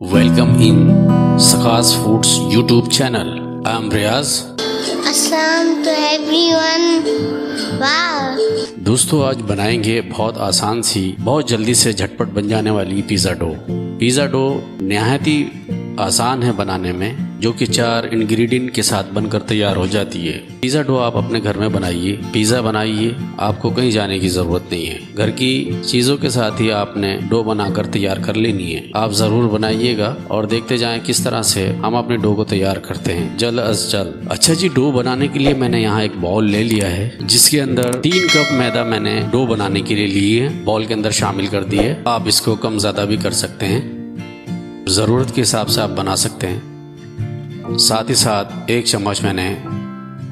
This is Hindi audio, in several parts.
Welcome in Sakas foods YouTube channel I am Riyaz अस्सलाम टू एवरीवन दोस्तों आज बनाएँगे बहुत आसान सी बहुत जल्दी से झटपट बन जाने वाली पिज्जा डो पिज्जा डो नहायत ही आसान है बनाने में जो कि चार इंग्रेडिएंट के साथ बनकर तैयार हो जाती है। पिज़्ज़ा डो आप अपने घर में बनाइए। पिज़्ज़ा बनाइए। आपको कहीं जाने की ज़रूरत नहीं है। घर की चीज़ों के साथ ही आपने डो बनाकर तैयार कर लेनी है। आप ज़रूर बनाइएगा और देखते जाए किस तरह से हम अपने डो को तैयार करते हैं। जल्द अज जल्द। अच्छा जी डो बनाने के लिए मैंने यहाँ एक बॉल ले लिया है, जिसके अंदर तीन कप मैदा मैंने डो बनाने के लिए ली है। बॉल के अंदर शामिल कर दी है आप इसको कम ज़्यादा भी कर सकते हैं। ज़रूरत के हिसाब से आप बना सकते हैं। साथ ही साथ एक चम्मच मैंने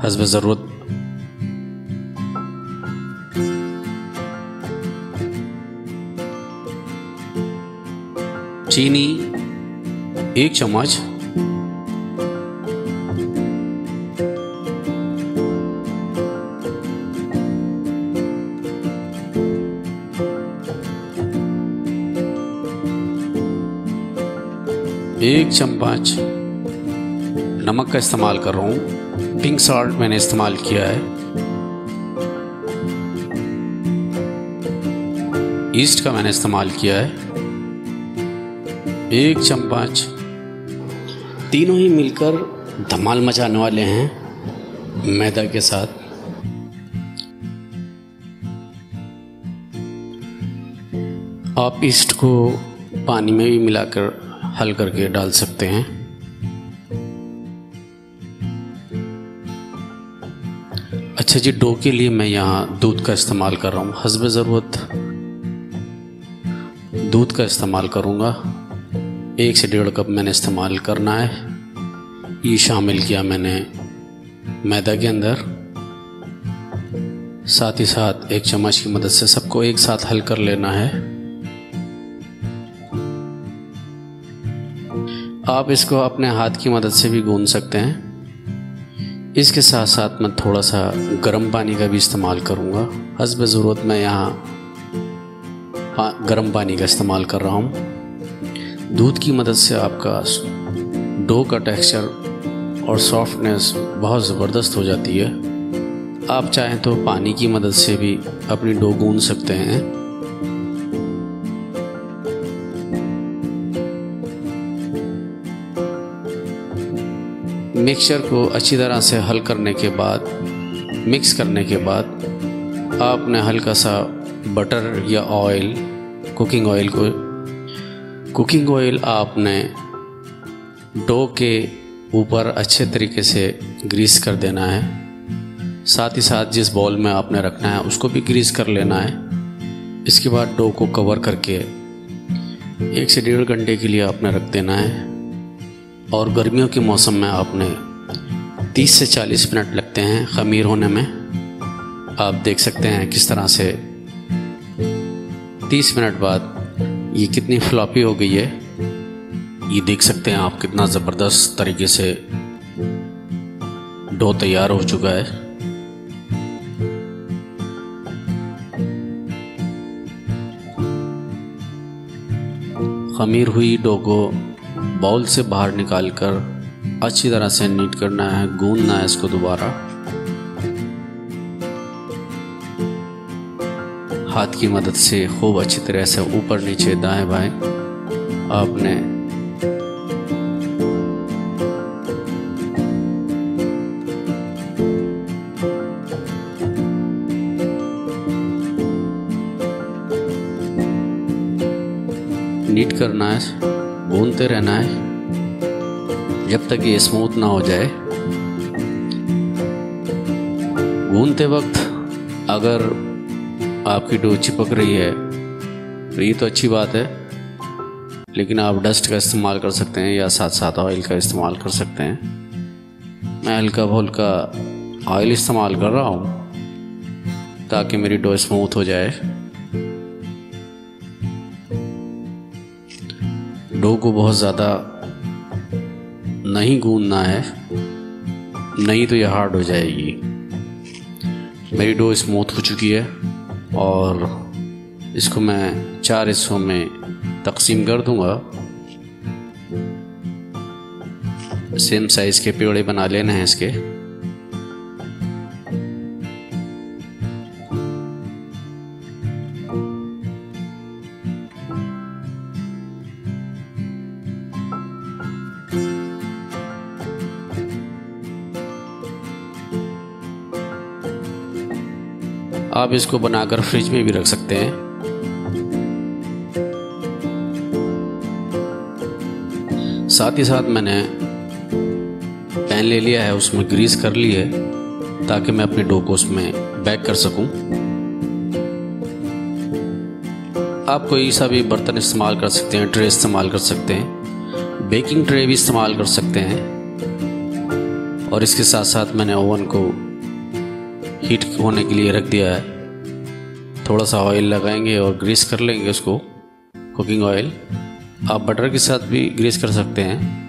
हसब ज़रूरत चीनी एक चम्मच। एक चम्मच नमक का इस्तेमाल कर रहा हूँ। पिंक सॉल्ट मैंने इस्तेमाल किया है। ईस्ट का मैंने इस्तेमाल किया है। एक चम्मच। तीनों ही मिलकर धमाल मचाने वाले हैं मैदा के साथ। आप ईस्ट को पानी में भी मिलाकर हल करके डाल सकते हैं। अच्छा जी, डो के लिए मैं यहाँ दूध का इस्तेमाल कर रहा हूँ। हसब ज़रूरत। दूध का इस्तेमाल करूँगा। एक से डेढ़ कप मैंने इस्तेमाल करना है। ये शामिल किया मैंने मैदा के अंदर। साथ ही साथ एक चम्मच की मदद से सबको एक साथ हल कर लेना है। आप इसको अपने हाथ की मदद से भी गूंद सकते हैं। इसके साथ साथ मैं थोड़ा सा गर्म पानी का भी इस्तेमाल करूँगा। हसब ज़रूरत मैं यहाँ गर्म पानी का इस्तेमाल कर रहा हूँ। दूध की मदद से आपका डो का टेक्सचर और सॉफ्टनेस बहुत ज़बरदस्त हो जाती है। आप चाहें तो पानी की मदद से भी अपनी डो गूंद सकते हैं। मिक्सचर को अच्छी तरह से हल करने के बाद मिक्स करने के बाद आपने हल्का सा बटर या ऑयल कुकिंग ऑयल को कुकिंग ऑयल आपने डो के ऊपर अच्छे तरीके से ग्रीस कर देना है। साथ ही साथ जिस बॉल में आपने रखना है, उसको भी ग्रीस कर लेना है। इसके बाद डो को कवर करके एक से डेढ़ घंटे के लिए आपने रख देना है। और गर्मियों के मौसम में आपने 30 से 40 मिनट लगते हैं खमीर होने में। आप देख सकते हैं किस तरह से 30 मिनट बाद ये कितनी फ्लॉपी हो गई है। ये देख सकते हैं आप कितना ज़बरदस्त तरीके से डो तैयार हो चुका है। खमीर हुई डो को बाउल से बाहर निकाल कर अच्छी तरह से नीट करना है, गूंदना है इसको दोबारा। हाथ की मदद से खूब अच्छी तरह से ऊपर नीचे दाएँ बाएँ आपने नीट करना है। भूनते रहना है। जब तक ये स्मूथ ना हो जाए। भूनते वक्त अगर आपकी डो चिपक रही है तो ये तो अच्छी बात है। लेकिन आप डस्ट का इस्तेमाल कर सकते हैं या साथ साथ ऑयल का इस्तेमाल कर सकते हैं। मैं हल्का फुल्का ऑयल इस्तेमाल कर रहा हूँ, ताकि मेरी डो स्मूथ हो जाए। डो को बहुत ज़्यादा नहीं गूंदना है, नहीं तो यह हार्ड हो जाएगी। मेरी डो स्मूथ हो चुकी है और इसको मैं चार हिस्सों में तकसीम कर दूँगा। सेम साइज़ के पेड़े बना लेने हैं इसके। आप इसको बनाकर फ्रिज में भी रख सकते हैं साथ ही साथ मैंने पैन ले लिया है, उसमें ग्रीस कर ली है, ताकि मैं अपने डो को उसमें बैक कर सकूँ। आप कोई सा भी बर्तन इस्तेमाल कर सकते हैं, ट्रे इस्तेमाल कर सकते हैं, बेकिंग ट्रे भी इस्तेमाल कर सकते हैं और इसके साथ साथ मैंने ओवन को हीट होने के लिए रख दिया है। थोड़ा सा ऑयल लगाएँगे और ग्रीस कर लेंगे उसको कुकिंग ऑयल आप बटर के साथ भी ग्रीस कर सकते हैं।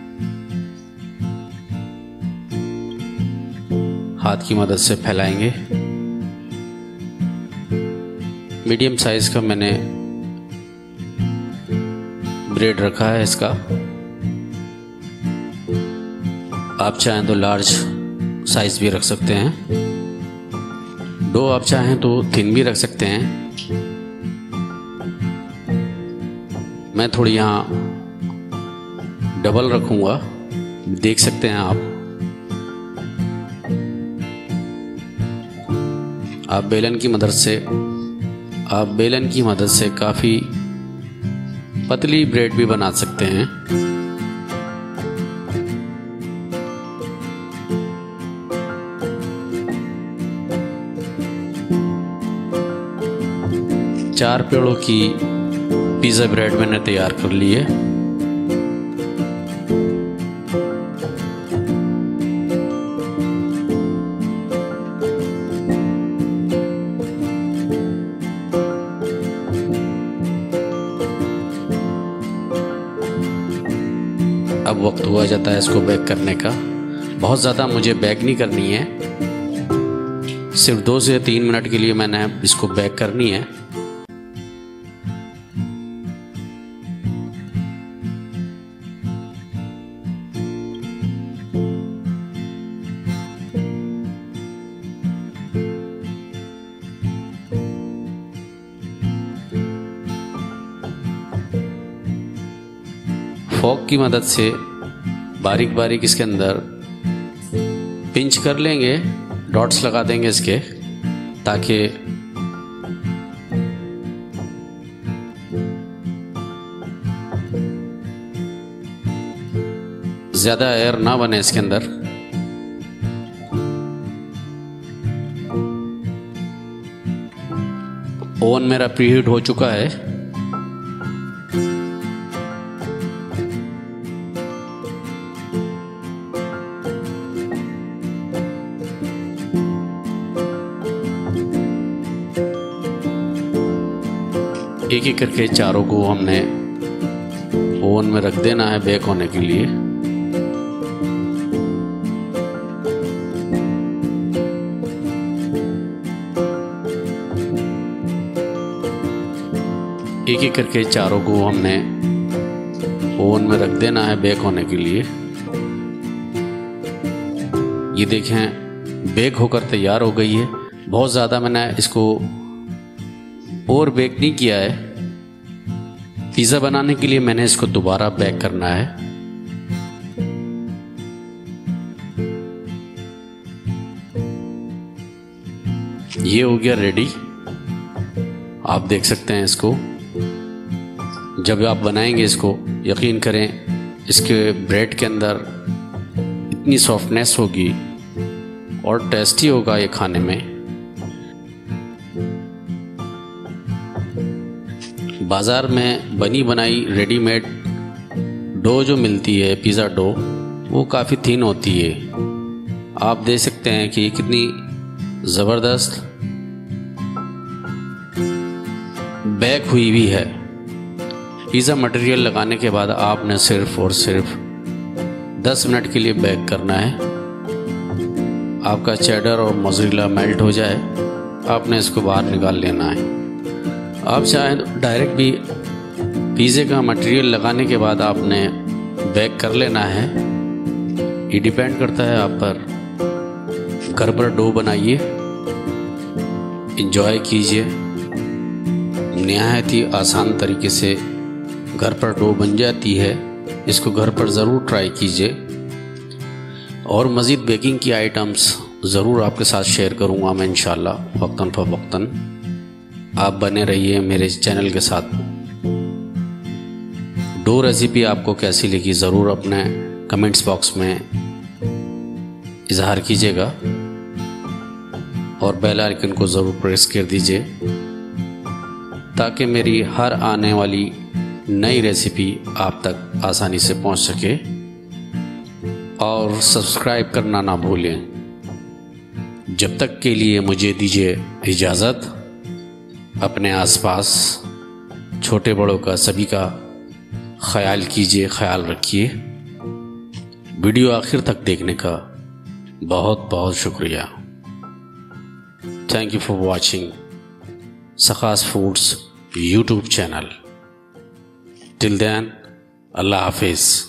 हाथ की मदद से फैलाएँगे। मीडियम साइज़ का मैंने ब्रेड रखा है इसका। आप चाहें तो लार्ज साइज़ भी रख सकते हैं। डो आप चाहें तो थिन भी रख सकते हैं। मैं थोड़ी यहाँ डबल रखूँगा। देख सकते हैं आप। आप बेलन की मदद से, आप बेलन की मदद से काफ़ी पतली ब्रेड भी बना सकते हैं। चार पेड़ों की पिज़्ज़ा ब्रेड मैंने तैयार कर ली है। अब वक्त हुआ जाता है इसको बैक करने का। बहुत ज़्यादा मुझे बैक नहीं करनी है। सिर्फ़ दो से तीन मिनट के लिए मैंने इसको बैक करनी है। की मदद से बारीक बारीक इसके अंदर पिंच कर लेंगे डॉट्स लगा देंगे इसके, ताकि ज़्यादा एयर ना बने इसके अंदर। ओवन मेरा प्रीहीट हो चुका है। एक करके चारों को हमने ओवन में रख देना है बेक होने के लिए। एक एक करके चारों को हमने ओवन में रख देना है बेक होने के लिए। ये देखें, बेक होकर तैयार हो गई है। बहुत ज़्यादा मैंने इसको और बेक नहीं किया है। पिज़्ज़ा बनाने के लिए मैंने इसको दोबारा बेक करना है। ये हो गया रेडी। आप देख सकते हैं इसको। जब आप बनाएँगे इसको, यकीन करें, इसके ब्रेड के अंदर इतनी सॉफ्टनेस होगी और टेस्टी होगा ये खाने में। बाज़ार में बनी बनाई रेडीमेड डो जो मिलती है, पिज़्ज़ा डो, वो काफ़ी थिन होती है। आप देख सकते हैं कि कितनी ज़बरदस्त बैक हुई भी है। पिज़्ज़ा मटेरियल लगाने के बाद आपने सिर्फ़ और सिर्फ़ 10 मिनट के लिए बैक करना है। आपका चेडर और मोजरेला मेल्ट हो जाए। आपने इसको बाहर निकाल लेना है। आप तो डायरेक्ट भी पिज़्ज़े का मटेरियल लगाने के बाद आपने बैक कर लेना है। ये डिपेंड करता है आप पर। घर पर डो बनाइए। इंजॉय कीजिए। नहायत ही आसान तरीके से घर पर डो बन जाती है। इसको घर पर ज़रूर ट्राई कीजिए। और मज़ीद बेकिंग की आइटम्स ज़रूर आपके साथ शेयर करूँगा मैं इन वक्ता फ़वक्ता आप बने रहिए मेरे चैनल के साथ। डो रेसिपी आपको कैसी लगी ज़रूर अपने कमेंट्स बॉक्स में इजहार कीजिएगा और बेल आइकन को ज़रूर प्रेस कर दीजिए ताकि मेरी हर आने वाली नई रेसिपी आप तक आसानी से पहुँच सके। और सब्सक्राइब करना ना भूलें। जब तक के लिए मुझे दीजिए इजाज़त। अपने आसपास छोटे बड़ों का, सभी का ख्याल कीजिए, ख्याल रखिए। वीडियो आखिर तक देखने का बहुत बहुत शुक्रिया। Thank you for watching Sakhas foods YouTube channel till then अल्लाह हाफिज़